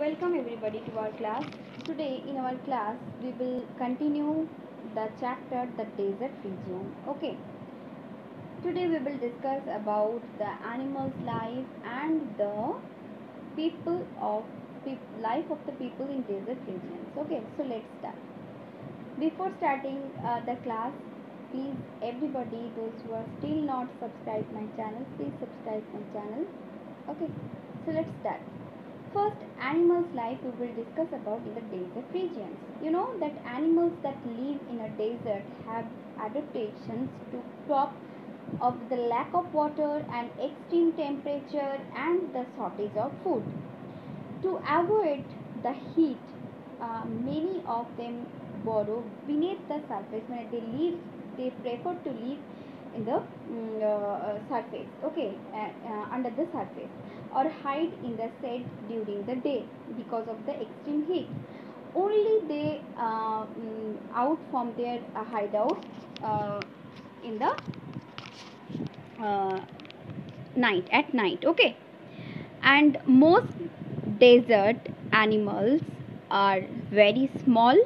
Welcome everybody to our class. Today in our class we will continue the chapter the desert region. Okay. Today we will discuss about the animals life and the people of life of the people in desert regions. Okay, so let's start. Before starting uh, the class, please everybody those who are still not subscribed my channel, please subscribe my channel. Okay, so let's start. First, animals life we will discuss about in the desert regions. You know that animals that live in a desert have adaptations to cope of the lack of water and extreme temperature and the shortage of food. To avoid the heat, uh, many of them burrow beneath the surface. When they live, they prefer to live in the mm, uh, surface. Okay, uh, uh, under the surface or hide in the shade during the day because of the extreme heat. Only they uh, mm, out from their uh, hideout uh, in the uh, night at night. Okay, and most desert animals are very small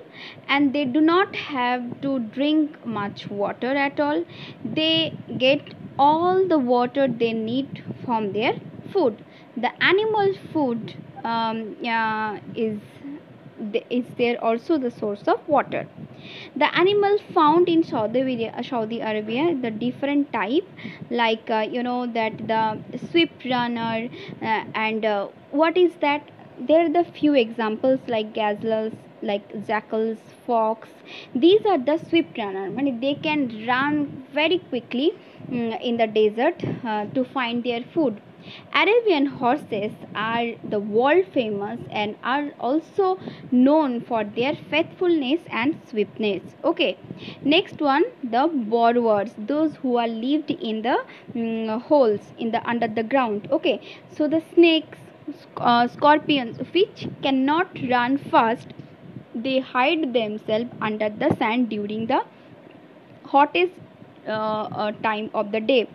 and they do not have to drink much water at all they get all the water they need from their food the animal food um, uh, is is there also the source of water. The animal found in saudi arabia, saudi arabia the different type like uh, you know that the swift runner uh, and uh, what is that? There are the few examples like gazelles like jackals fox. These are the swift runner. I mean, they can run very quickly um, in the desert uh, to find their food arabian horses are the world famous and are also known for their faithfulness and swiftness. Okay next one the burrowers those who are lived in the um, holes in the under the ground. Okay so the snakes uh, scorpions which cannot run fast they hide themselves under the sand during the hottest uh, uh, time of the day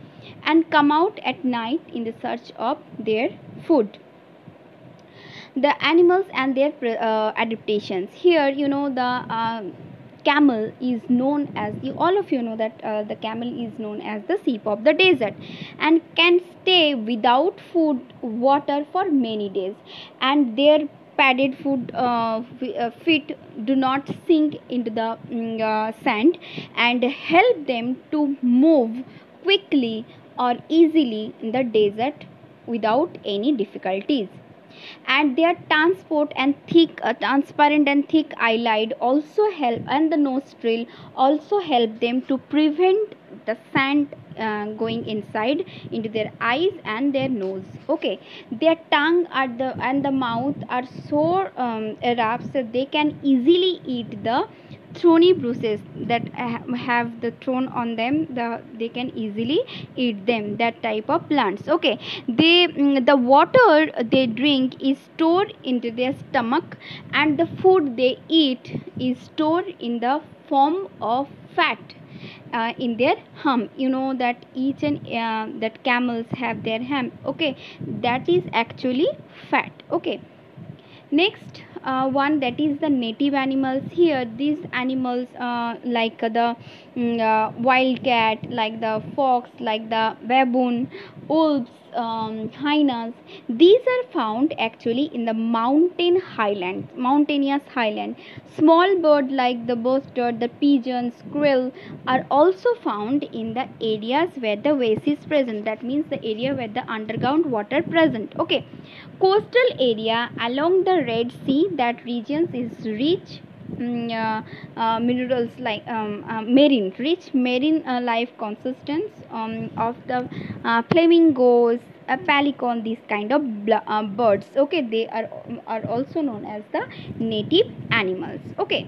and come out at night in the search of their food. The animals and their uh, adaptations. Here you know the uh, camel is known as all of you know that uh, the camel is known as the sheep of the desert and can stay without food water for many days. And their padded food uh, uh, feet do not sink into the mm, uh, sand and help them to move quickly or easily in the desert without any difficulties. And their transport and thick uh, transparent and thick eyelid also help and the nostril also help them to prevent the sand uh, going inside into their eyes and their nose. Okay their tongue at the and the mouth are so um, rough so they can easily eat the thorny bruises that have the thorn on them the they can easily eat them that type of plants. Okay. They mm, the water they drink is stored into their stomach and the food they eat is stored in the form of fat uh, in their hum. You know that each and uh, that camels have their hum. Okay. That is actually fat. Okay. Next uh, one that is the native animals here. These animals uh, like the mm, uh, wildcat like the fox like the baboon wolves um, hyenas these are found actually in the mountain highlands mountainous highland. Small bird like the bustard the pigeon squirrel are also found in the areas where the waste is present. That means the area where the underground water present. Okay. Coastal area along the red sea that regions is rich minerals like um, uh, marine rich marine uh, life consistence um, of the uh, flamingos uh, pelican these kind of uh, birds. Okay they are are also known as the native animals. Okay.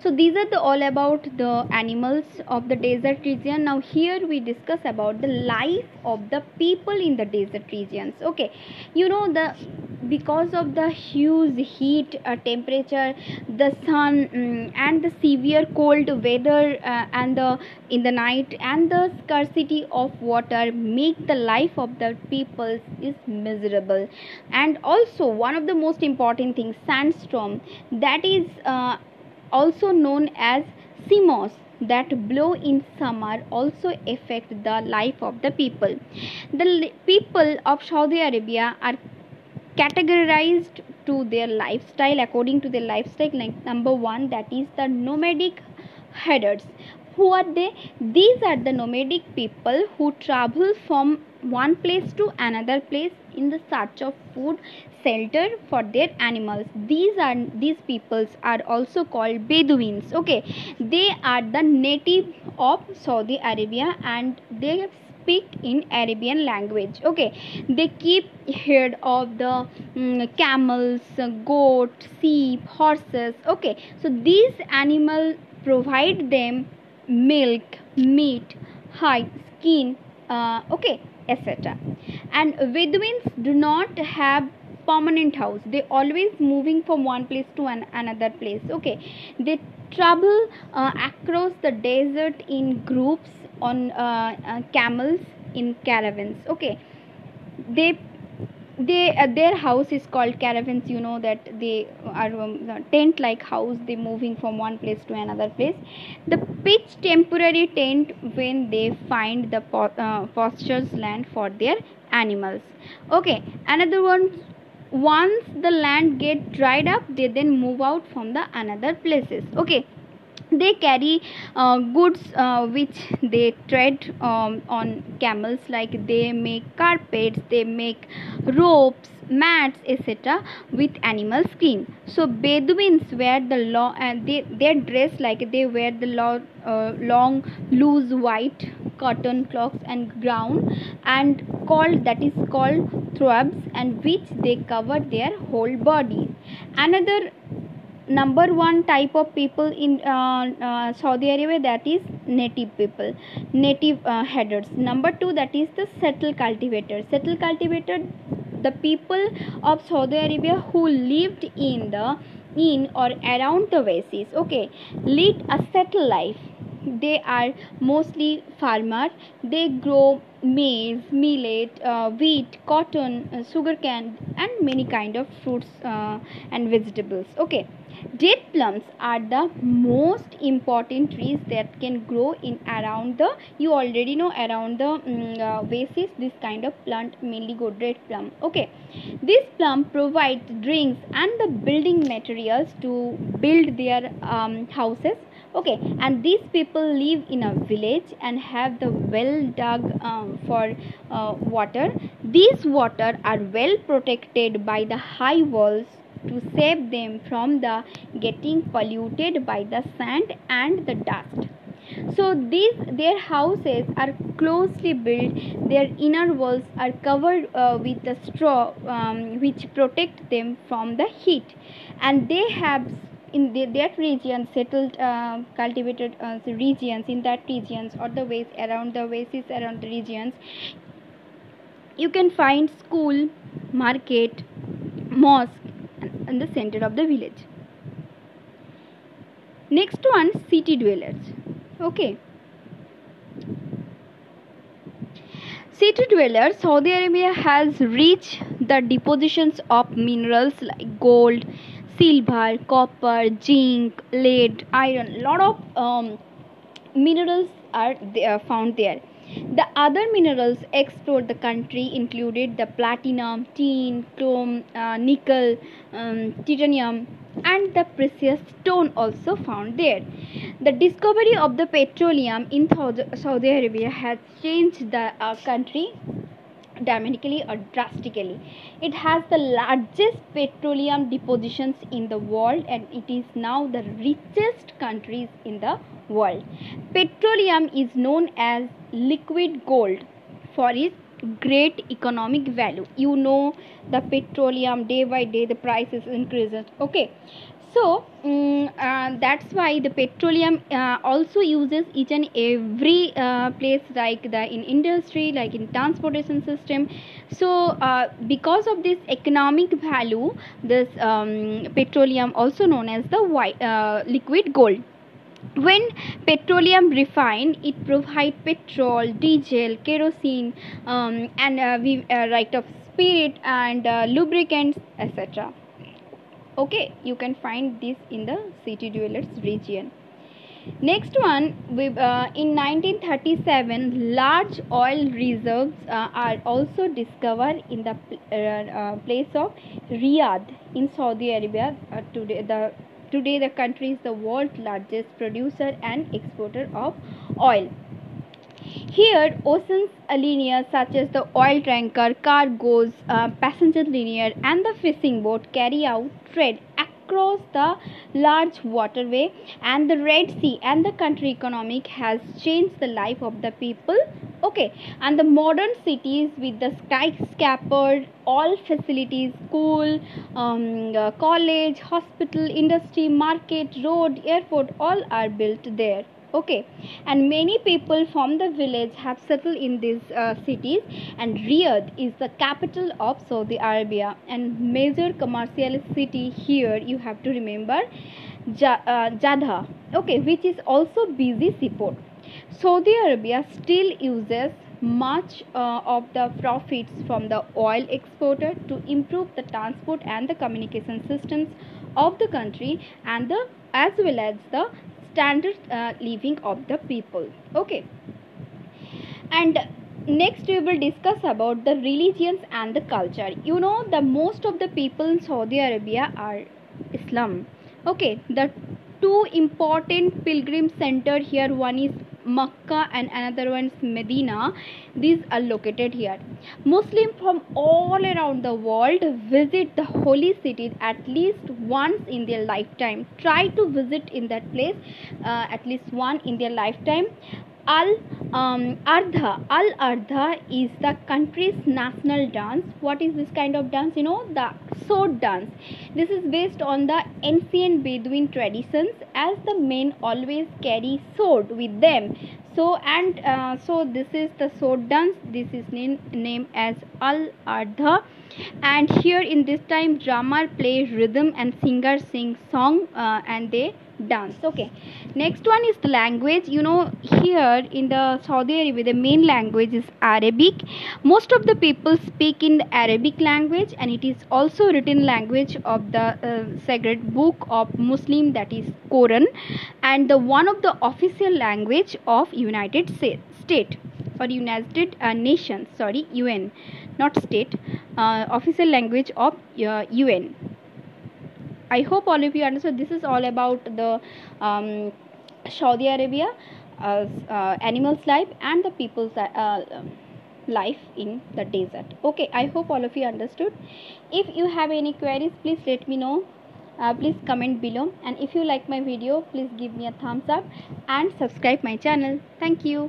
So these are the all about the animals of the desert region. Now here we discuss about the life of the people in the desert regions. Okay. You know the because of the huge heat uh, temperature the sun um, and the severe cold weather uh, and the in the night and the scarcity of water make the life of the people is miserable. And also one of the most important things sandstorm that is uh, also known as simoom that blow in summer also affect the life of the people. The people of saudi arabia are categorized to their lifestyle according to their lifestyle like number 1 that is the nomadic herders. Who are they? These are the nomadic people who travel from one place to another place in the search of food shelter for their animals. These are these peoples are also called bedouins. Okay. They are the native of saudi arabia and they speak in arabian language. Okay. They keep herd of the um, camels goat sheep horses. Okay. So these animals provide them milk meat hide skin uh, okay etc and bedouins do not have permanent house. They always moving from one place to an, another place. Okay. They travel uh, across the desert in groups on uh, uh, camels in caravans. Okay. They they uh, their house is called caravans. You know that they are um, tent like house. They moving from one place to another place. The pitch temporary tent when they find the uh, pastures land for their animals. Okay. Another one once the land get dried up they then move out from the another places. Okay they carry uh, goods uh, which they tread um, on camels. Like they make carpets they make ropes mats etc with animal skin. So bedouins wear the long and they they dress like they wear the long uh, long loose white cotton cloths and gown and called that is called thrubs and which they cover their whole body. Another number one type of people in uh, uh, Saudi Arabia that is native people native uh, headers. Number two that is the settled cultivator Settled cultivator the people of Saudi Arabia who lived in the in or around the oasis. Okay lead a settled life. They are mostly farmer. They grow maize millet uh, wheat cotton uh, sugarcane and many kind of fruits uh, and vegetables. Okay. Date plums are the most important trees that can grow in around the you already know around the um, this kind of plant mainly go date plum. Okay. This plum provides drinks and the building materials to build their um, houses okay and these people live in a village and have the well dug um, for uh, water. These water are well protected by the high walls to save them from the getting polluted by the sand and the dust. So these their houses are closely built. Their inner walls are covered uh, with the straw um, which protect them from the heat. And they have in the, that region settled uh, cultivated uh, regions in that regions or the ways around the oasis around the regions. You can find school market mosque in the center of the village. Next one city dwellers. Okay. City dwellers saudi arabia has reached the depositions of minerals like gold silver copper zinc lead iron lot of um, minerals are there, found there the other minerals explored the country included the platinum, tin, chrome, uh, nickel, um, titanium, and the precious stone also found there. The discovery of the petroleum in Saudi Arabia has changed the uh, country dramatically or drastically. It has the largest petroleum depositions in the world and it is now the richest countries in the world. Petroleum is known as liquid gold for its great economic value. You know the petroleum day by day the prices increases. Okay. So mm, uh, that's why the petroleum uh, also uses each and every uh, place like the in industry like in transportation system. So uh, because of this economic value this um, petroleum also known as the white uh, liquid gold. When petroleum refined it provide petrol diesel kerosene um, and uh, we uh, right of spirit and lubricants etc okay you can find this in the city dwellers region. Next one we, uh, in 1937 large oil reserves uh, are also discovered in the uh, uh, place of riyadh in saudi arabia. Uh, today the today the country is the world's largest producer and exporter of oil here, oceans linear such as the oil tanker, cargoes, uh, passenger liner, and the fishing boat carry out trade across the large waterway and the red sea and the country economic has changed the life of the people. Okay and the modern cities with the skyscraper all facilities school um, uh, college hospital industry market road airport all are built there okay. And many people from the village have settled in these uh, cities. And riyadh is the capital of saudi arabia. And major commercial city here you have to remember uh, Jeddah okay which is also busy seaport. Saudi arabia still uses much uh, of the profits from the oil exporter to improve the transport and the communication systems of the country and the as well as the standard uh, living of the people. Okay. And next we will discuss about the religions and the culture. You know the most of the people in saudi arabia are islam. Okay. The two important pilgrim center here one is Makkah and another one is Medina. These are located here. Muslims from all around the world visit the holy city at least once in their lifetime. Try to visit in that place uh, at least one in their lifetime. Al um, Ardha. Al Ardha is the country's national dance. What is this kind of dance? You know, the sword dance. This is based on the ancient Bedouin traditions as the men always carry sword with them. So and uh, so this is the sword dance. This is named name as Al Ardha. And here in this time, drummer play rhythm and singer sing song uh, and they dance. Okay. Next one is the language. You know here in the saudi arabia the main language is arabic. Most of the people speak in the arabic language and it is also written language of the uh, sacred book of muslim that is quran and the one of the official language of united state or united uh, nations sorry un not state uh, official language of uh, un I hope all of you understood. This is all about the um, Saudi Arabia, uh, uh, animals' life, and the people's uh, life in the desert. Okay, I hope all of you understood. If you have any queries, please let me know. Uh, please comment below and if you like my video please give me a thumbs up and subscribe my channel thank you